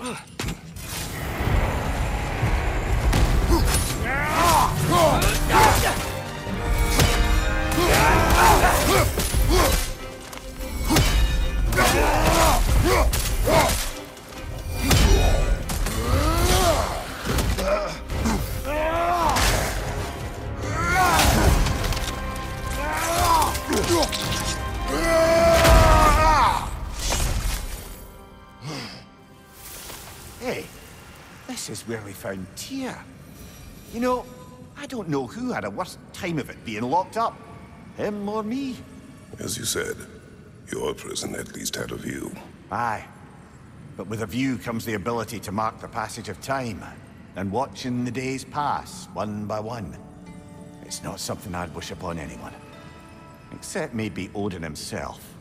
Ugh! Hey, this is where we found Tyr. You know, I don't know who had a worse time of it being locked up. Him or me. As you said, your prison at least had a view. Aye. But with a view comes the ability to mark the passage of time, and watching the days pass, one by one. It's not something I'd wish upon anyone. Except maybe Odin himself.